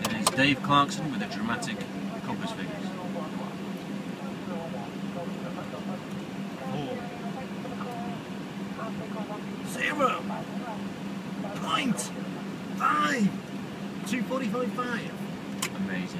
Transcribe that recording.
It is Dave Clarkson with the dramatic compass figures. Four. Zero. Point. Five. 245.5. Amazing.